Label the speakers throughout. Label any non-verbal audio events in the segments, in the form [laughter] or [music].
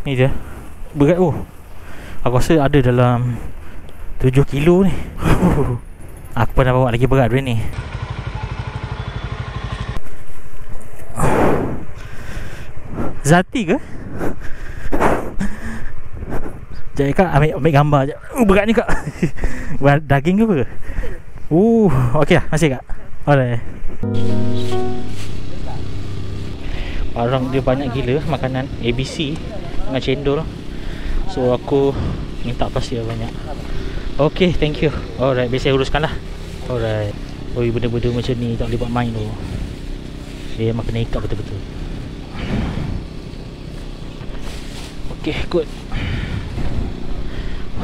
Speaker 1: Ni dia Berat oh. Aku rasa ada dalam 7 kilo ni. [laughs] Aku pernah bawa lagi berat daripada ni. Zati ke? Sekejap kak. Ambil, ambil gambar je. Uh, Berat ni kak. [laughs] Daging ke apa? Uh, okey lah, masih kak. Alright. Barang dia banyak gila Makanan ABC Dengan cendol. So aku Minta pasti lah banyak. Okay, thank you. Alright, biasa uruskan lah. Alright. Oi, benda-benda macam ni tak boleh buat main tu Dia memang kena ikat betul-betul. Okay, good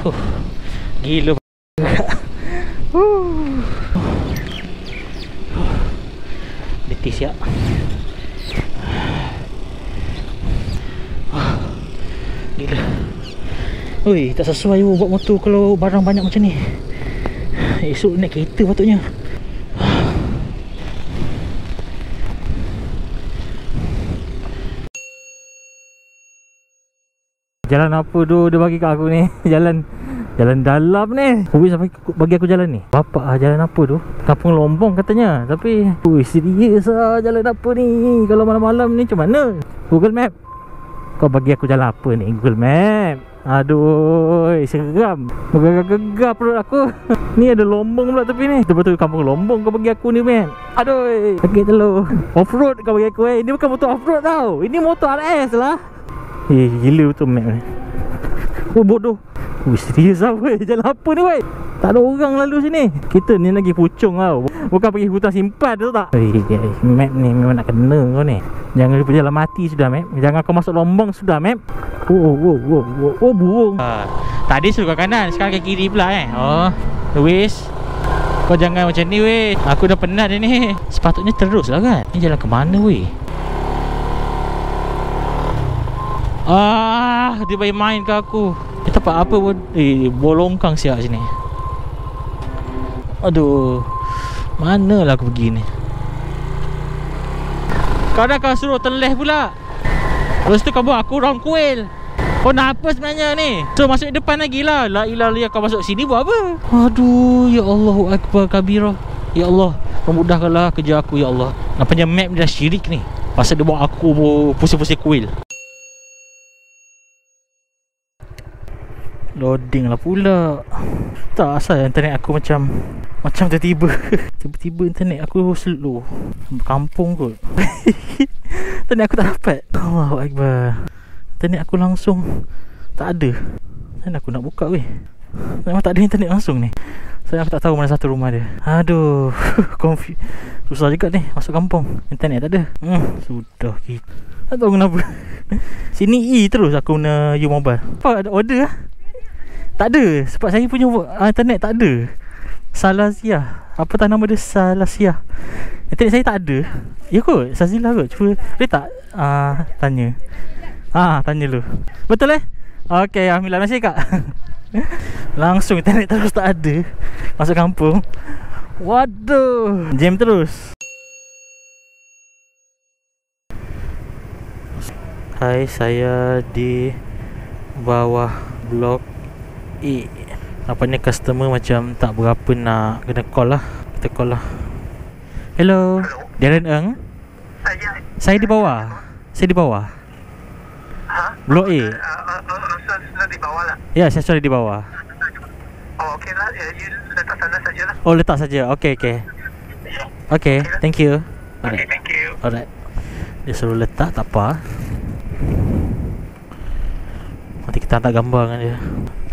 Speaker 1: huh. Gila. Huh. Letih siap. Gila. Ui, tak sesuai buat motor kalau barang banyak macam ni. Esok naik kereta patutnya Jalan apa tu dia bagi kat aku ni? [laughs] Jalan Jalan dalam ni. Ui sampai bagi aku jalan ni. Bapak ah jalan apa tu? Kampung Lombong katanya. Tapi Ui serius lah jalan apa ni? Kalau malam-malam ni macam mana? Google Map. Kau bagi aku jalan apa ni Google Map? Aduh Seram. Gegar-gegar perut aku. [laughs] Ni ada lombong pula tepi ni. Betul-betul kampung lombong kau bagi aku ni man Aduh Sakit telur. Off-road kau bagi aku eh. Ini bukan motor off-road tau. Ini motor RS lah Eh gila betul map ni. Oh bodoh. Wih serius lah [laughs] weh Jalan apa ni weh? Tak ada orang lalu sini. Kita ni lagi pucung tau. Bukan pergi hutan simpan tu tak? Weh map ni memang nak kena kau ni. Jangan lupa jalan mati sudah map Jangan kau masuk lombong sudah map Oh oh oh oh oh, oh burung. Uh, Tadi suruh ke kanan. Sekarang ke kiri pula eh. Oh Luis Kau jangan macam ni weh. Aku dah penat ni. Sepatutnya terus lah kan? Ni jalan ke mana weh Ah, dia baik main ke aku. Dia tempat apa pun. Eh, bolongkang siap sini. Aduh Manalah aku pergi ni? Kau dah kau suruh terleh pula. Lepas tu kau buat aku round kuil. Kau nak apa sebenarnya ni? So masuk depan lagi lah. La ilah liya kau masuk sini buat apa? Aduh Ya Allah Akbar kabirah. Ya Allah Pemudahkanlah kerja aku Ya Allah. Nampaknya map dia dah syirik ni. Pasal dia buat aku pusing-pusing kuil Loading lah pula. Tak asal internet aku macam Macam tiba-tiba [laughs] Tiba-tiba internet aku slow Kampung kot. [laughs] Internet aku tak dapat. Allah Akbar. Internet aku langsung Tak ada. Mana aku nak buka weh. Memang tak ada internet langsung ni. Saya aku tak tahu mana satu rumah dia. Aduh [laughs] Confused Susah juga ni Masuk kampung. Internet tak ada. Hmm, Sudah kita. Tak tahu kenapa. Sini E terus aku guna U-Mobile Apa ada order lah tak ada. Sebab saya punya uh, internet tak ada. Salazia Apa tak nama dia Salazia Internet saya tak ada. Ya kot Sazila kot. Cuba Boleh tak? Uh, Tanya. Ah, Tanya lu Betul eh? Okay Alhamdulillah. Masih kak. [laughs] Langsung internet terus tak ada. Masuk kampung. Waduh. Jam terus. Hai saya di bawah blok Eh Nampaknya customer macam tak berapa nak kena call lah. Kita call lah. Hello, Hello. Darren Eng
Speaker 2: Saya
Speaker 1: Saya di bawah. Saya di bawah.
Speaker 2: Ha?
Speaker 1: Blok A.
Speaker 2: Uh, uh, uh, di bawah lah.
Speaker 1: Ya, saya sudah di bawah.
Speaker 2: Oh okey lah. Ya, You letak sana sajalah
Speaker 1: Oh, letak saja. Okay, okay. Okay, thank you.
Speaker 2: Okay thank you.
Speaker 1: Alright. Dia suruh letak, tak apa. Nanti kita hantar gambar dengan dia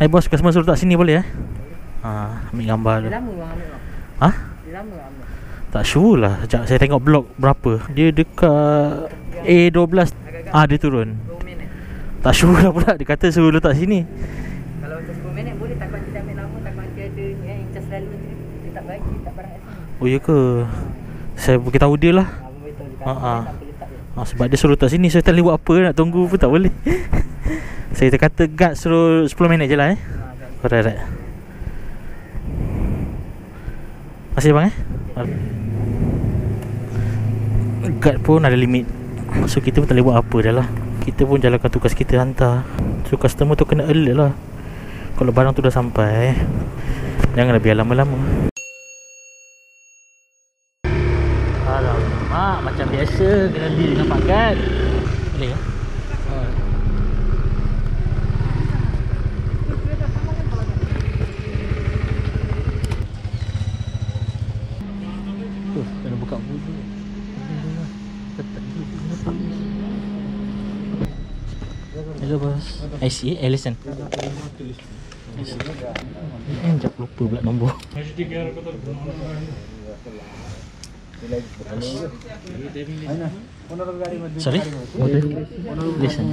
Speaker 1: Eh bos, customer suruh letak sini boleh eh? Ha, ambil gambar dia
Speaker 3: Lama bang ambil bang
Speaker 1: Ha?
Speaker 3: Dia lama ambil.
Speaker 1: Tak sure lah. Sekejap saya tengok blok berapa. Dia dekat A12 Ah dia turun.
Speaker 3: 2 minit.
Speaker 1: Tak sure lah pula. Dia kata suruh letak sini.
Speaker 3: Kalau macam 10 minit boleh. Takut nanti dia ambil lama Takut nanti ada yang macam selalu nanti dia tak bagi tak barang kat sini.
Speaker 1: Oh ya ke? Saya beritahu dia lah.
Speaker 3: Ah, betul dia.
Speaker 1: Ha,
Speaker 3: kata
Speaker 1: ha.
Speaker 3: tak boleh letak je
Speaker 1: ah, Sebab dia suruh letak sini Saya tak boleh buat apa Nak tunggu pun tak boleh [laughs] Saya kata guard suruh 10 minit je lah eh
Speaker 3: Ha.
Speaker 1: Alright, alright. Masih bang eh? Guard pun ada limit So kita pun tak boleh buat apa dah lah Kita pun jalankan tugas kita hantar So customer tu kena alert lah Kalau barang tu dah sampai Janganlah biar lama-lama Alamak macam biasa Kena deal dengan Pak Gad Boleh ke? Oh. Oh, kena buka bulu. Hello bos. I see. Eh, listen. Eh, jap lupa pula nombor. Sorry? Listen.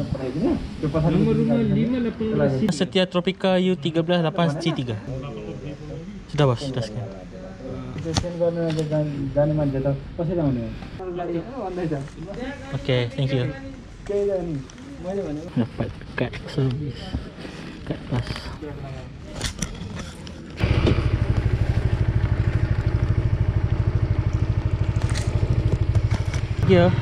Speaker 1: Setia Tropika U138C3. Sudah bos, sudah scan. Okay, thank you. Dapat kad servis. Kad pas. Ya.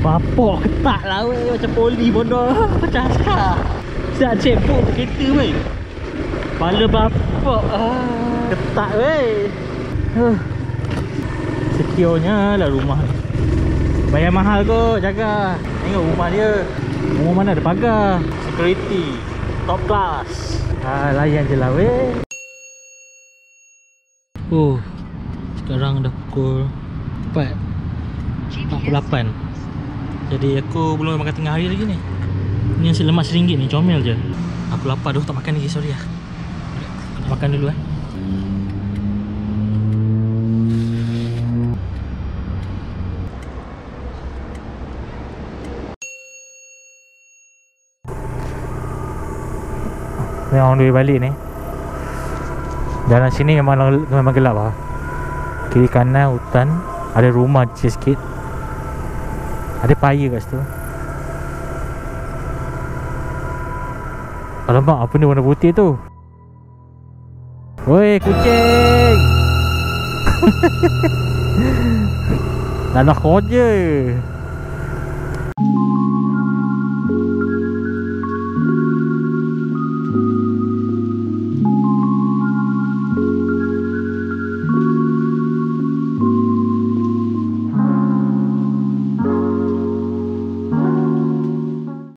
Speaker 1: Papok ketak lah weh Macam poli bodoh Macam askar Siap checkbook untuk kereta weh Kepala bapak ah, Ketak weh. Securenya lah rumah ni Bayar mahal kot jaga. Tengok rumah dia. Rumah mana ada pagar? Security Top class. Ah, Layan je lah weh. Oh Sekarang dah pukul 4 48 Jadi aku belum makan tengah hari lagi ni. Ni nasi lemak RM1 ni Comel je. Aku lapar dah tak makan lagi sorry lah. Makan dulu eh Ni on the balik ni. Jalan sini memang memang gelap lah Kiri kanan hutan Ada rumah kecil sikit. Ada paya kat situ. Alamak apa ni warna putih tu? Woi kucing! [laughs] Nak kerja